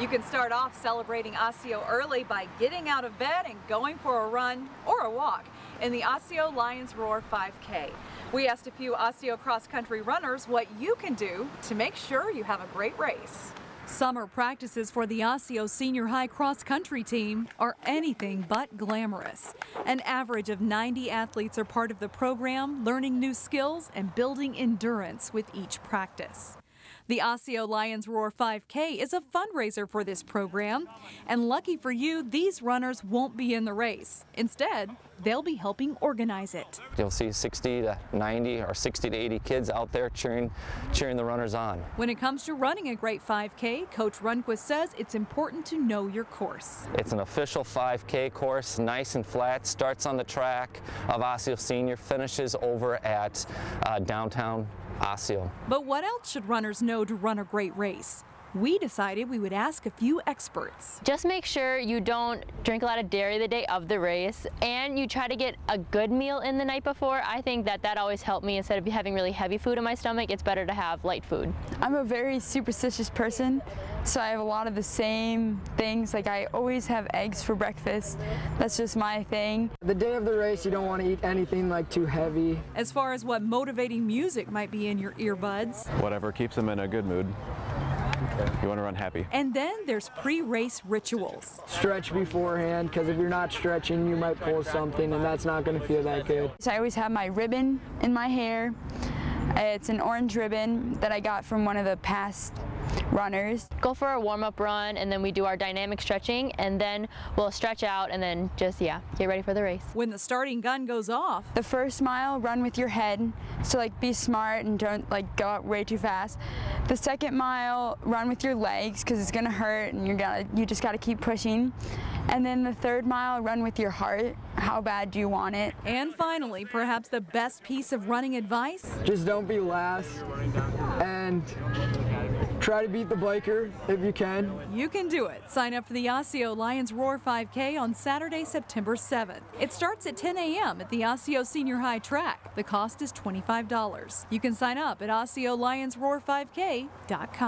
You can start off celebrating Osseo early by getting out of bed and going for a run or a walk in the Osseo Lions Roar 5K. We asked a few Osseo cross-country runners what you can do to make sure you have a great race. Summer practices for the Osseo Senior High cross country team are anything but glamorous. An average of 90 athletes are part of the program, learning new skills and building endurance with each practice. The Osseo Lions Roar 5K is a fundraiser for this program, and lucky for you, these runners won't be in the race. Instead, they'll be helping organize it. You'll see 60 to 90 or 60 to 80 kids out there cheering, cheering the runners on. When it comes to running a great 5K, Coach Rundquist says it's important to know your course. It's an official 5K course, nice and flat, starts on the track of Osseo Senior, finishes over at uh, downtown Osseo. But what else should runners know to run a great race? We decided we would ask a few experts. Just make sure you don't drink a lot of dairy the day of the race and you try to get a good meal in the night before. I think that that always helped me. Instead of having really heavy food in my stomach, it's better to have light food. I'm a very superstitious person, so I have a lot of the same things. Like I always have eggs for breakfast. That's just my thing. The day of the race, you don't want to eat anything like too heavy. As far as what motivating music might be in your earbuds. Whatever keeps them in a good mood. You want to run happy. And then there's pre-race rituals. Stretch beforehand, because if you're not stretching, you might pull something, and that's not going to feel that good. So I always have my ribbon in my hair. It's an orange ribbon that I got from one of the past runners. Go for a warm-up run and then we do our dynamic stretching and then we'll stretch out and then just, yeah, get ready for the race. When the starting gun goes off. The first mile, run with your head. So like be smart and don't like go out way too fast. The second mile, run with your legs because it's gonna hurt and you're gonna, you just gotta keep pushing. And then the third mile, run with your heart. How bad do you want it? And finally, perhaps the best piece of running advice? Just don't be last and try to beat the biker if you can. You can do it. Sign up for the Osseo Lions Roar 5K on Saturday, September 7th. It starts at 10 a.m. at the Osseo Senior High track. The cost is $25. You can sign up at OsseoLionsRoar5K.com.